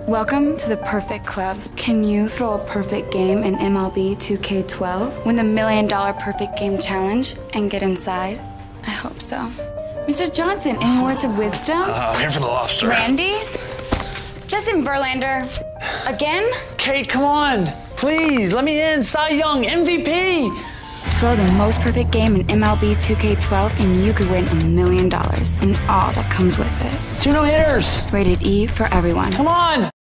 Welcome to the Perfect Club. Can you throw a perfect game in MLB 2K12? Win the Million Dollar Perfect Game Challenge and get inside? I hope so. Mr. Johnson, any words of wisdom? Uh, I'm here for the lobster. Randy? Justin Verlander? Again? Kate, come on. Please, let me in. Cy Young, MVP. Throw the most perfect game in MLB 2K12 and you could win a million dollars and all that comes with it. Two no hitters. Rated E for everyone. Come on.